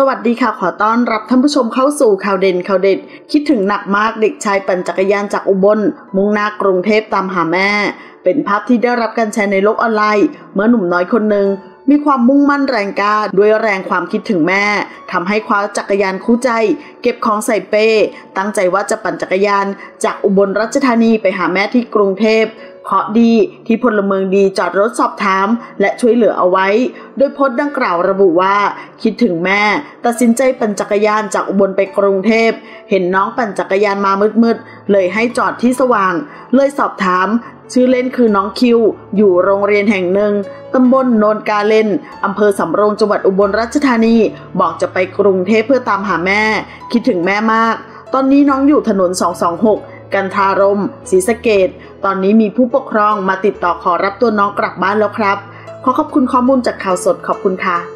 สวัสดีค่ะ ขอต้อนรับท่านผู้ชมเข้าสู่ข่าวเด่นข่าวเด็ด คิดถึงหนักมากเด็กชายปั่นจักรยานจากอุบล มุ่งหน้ากรุงเทพตามหาแม่ เป็นภาพที่ได้รับการแชร์ในโลกออนไลน์ เมื่อหนุ่มน้อยคนหนึ่ง มีความมุ่งมั่นแรงกล้าด้วยแรงความคิดถึงแม่ทำให้คว้าจักรยานคู่ใจ เก็บของใส่เป้ ตั้งใจว่าจะปั่นจักรยาน จากอุบลราชธานีไปหาแม่ที่กรุงเทพเคราะดีที่พลเมืองดีจอดรถสอบถาม และช่วยเหลือเอาไว้ โดยโพสต์ดังกล่าวระบุว่า คิดถึงแม่ ตัดสินใจปั่นจักรยานจากอุบลไปกรุงเทพ เห็นน้องปั่นจักรยานมามืดๆ เลยให้จอดที่สว่าง เลยสอบถาม ชื่อเล่นคือน้องคิว อยู่โรงเรียนแห่งหนึ่ง ตำบลโนนกาเลนอำเภอสำโรงจังหวัดอุบลราชธานี บอกจะไปกรุงเทพเพื่อตามหาแม่ คิดถึงแม่มาก ตอนนี้น้องอยู่ถนน 226 กันทารมศรีสะเกดตอนนี้มีผู้ปกครองมาติดต่อขอรับตัวน้องกลับบ้านแล้วครับ ขอขอบคุณข้อมูลจากข่าวสดขอบคุณค่ะ